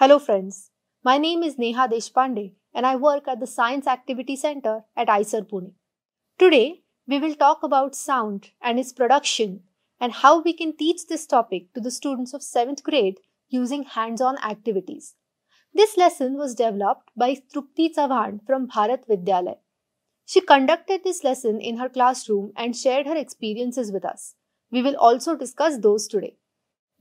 Hello friends, my name is Neha Deshpande and I work at the Science Activity Center at IISER Pune. Today, we will talk about sound and its production and how we can teach this topic to the students of 7th grade using hands-on activities. This lesson was developed by Trupti Chavan from Bharat Vidyalay. She conducted this lesson in her classroom and shared her experiences with us. We will also discuss those today.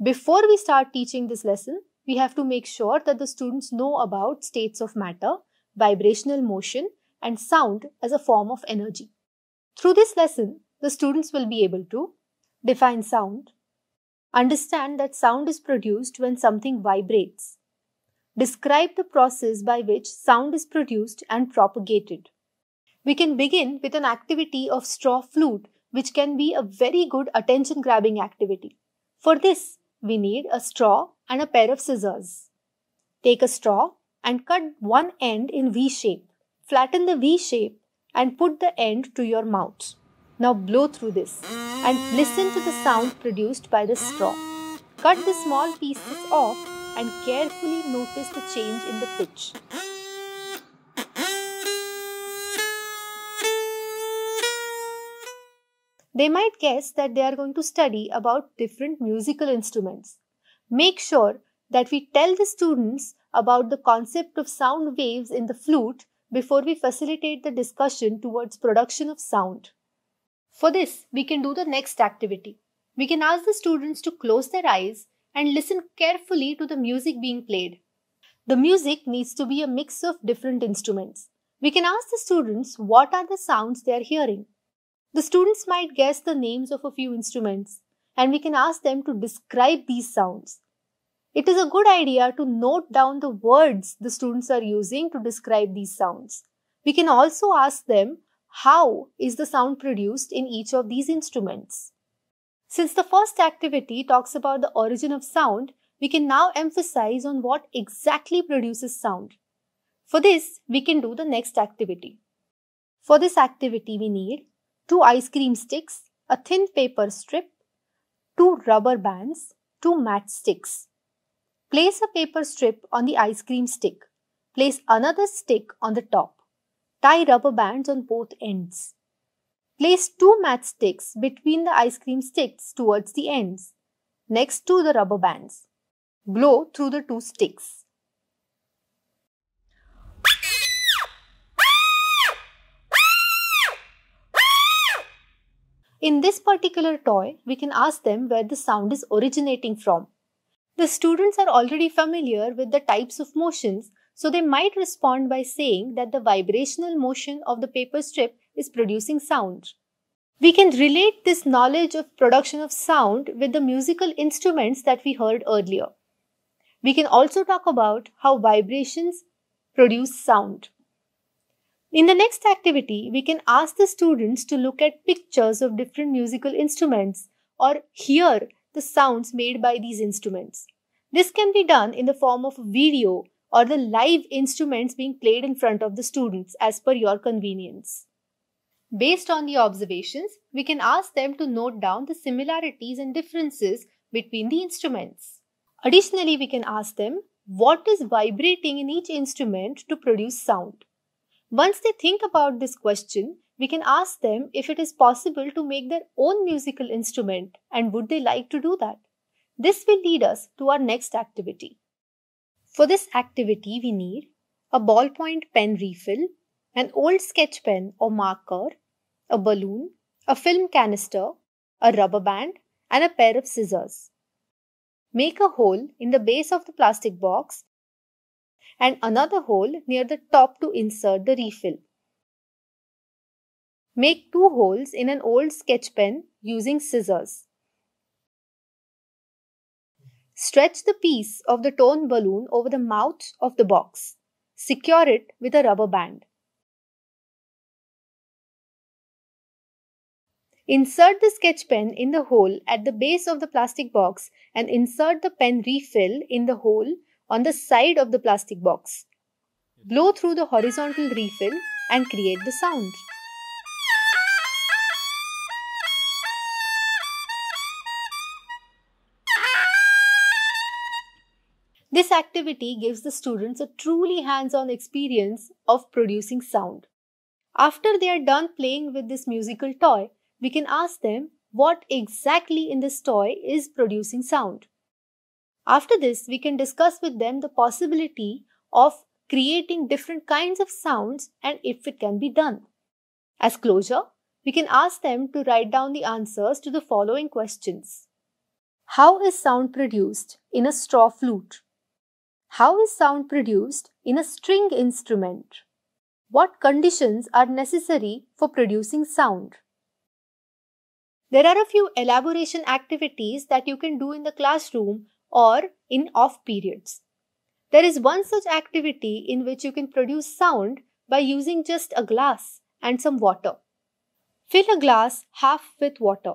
Before we start teaching this lesson, we have to make sure that the students know about states of matter, vibrational motion, and sound as a form of energy. Through this lesson, the students will be able to define sound, understand that sound is produced when something vibrates, describe the process by which sound is produced and propagated. We can begin with an activity of straw flute, which can be a very good attention grabbing activity. For this, we need a straw and a pair of scissors. Take a straw and cut one end in V shape. Flatten the V shape and put the end to your mouth. Now blow through this and listen to the sound produced by the straw. Cut the small pieces off and carefully notice the change in the pitch. They might guess that they are going to study about different musical instruments. Make sure that we tell the students about the concept of sound waves in the flute before we facilitate the discussion towards production of sound. For this, we can do the next activity. We can ask the students to close their eyes and listen carefully to the music being played. The music needs to be a mix of different instruments. We can ask the students what are the sounds they are hearing. The students might guess the names of a few instruments and we can ask them to describe these sounds. It is a good idea to note down the words the students are using to describe these sounds. We can also ask them how is the sound produced in each of these instruments. Since the first activity talks about the origin of sound, we can now emphasize on what exactly produces sound. For this, we can do the next activity. For this activity, we need two ice cream sticks, a thin paper strip, two rubber bands, two matchsticks. Place a paper strip on the ice cream stick. Place another stick on the top. Tie rubber bands on both ends. Place two matchsticks between the ice cream sticks towards the ends, next to the rubber bands. Blow through the two sticks. In this particular toy, we can ask them where the sound is originating from. The students are already familiar with the types of motions, so they might respond by saying that the vibrational motion of the paper strip is producing sound. We can relate this knowledge of production of sound with the musical instruments that we heard earlier. We can also talk about how vibrations produce sound. In the next activity, we can ask the students to look at pictures of different musical instruments or hear the sounds made by these instruments. This can be done in the form of a video or the live instruments being played in front of the students as per your convenience. Based on the observations, we can ask them to note down the similarities and differences between the instruments. Additionally, we can ask them what is vibrating in each instrument to produce sound. Once they think about this question, we can ask them if it is possible to make their own musical instrument and would they like to do that. This will lead us to our next activity. For this activity, we need a ballpoint pen refill, an old sketch pen or marker, a balloon, a film canister, a rubber band, and a pair of scissors. Make a hole in the base of the plastic box and another hole near the top to insert the refill. Make two holes in an old sketch pen using scissors. Stretch the piece of the torn balloon over the mouth of the box. Secure it with a rubber band. Insert the sketch pen in the hole at the base of the plastic box and insert the pen refill in the hole on the side of the plastic box. Blow through the horizontal refill and create the sound. This activity gives the students a truly hands on experience of producing sound. After they are done playing with this musical toy, we can ask them what exactly in this toy is producing sound. After this, we can discuss with them the possibility of creating different kinds of sounds and if it can be done. As closure, we can ask them to write down the answers to the following questions. How is sound produced in a straw flute? How is sound produced in a string instrument? What conditions are necessary for producing sound? There are a few elaboration activities that you can do in the classroom or in off periods. There is one such activity in which you can produce sound by using just a glass and some water. Fill a glass half with water.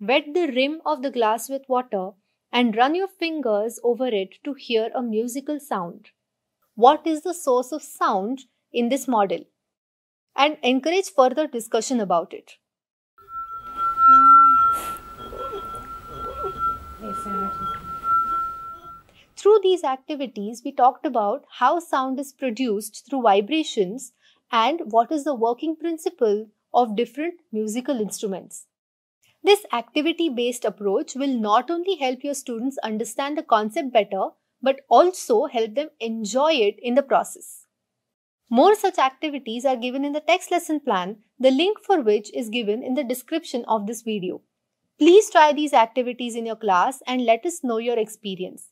Wet the rim of the glass with water and run your fingers over it to hear a musical sound. What is the source of sound in this model? And encourage further discussion about it. Through these activities, we talked about how sound is produced through vibrations and what is the working principle of different musical instruments. This activity based approach will not only help your students understand the concept better, but also help them enjoy it in the process. More such activities are given in the text lesson plan, the link for which is given in the description of this video. Please try these activities in your class and let us know your experience.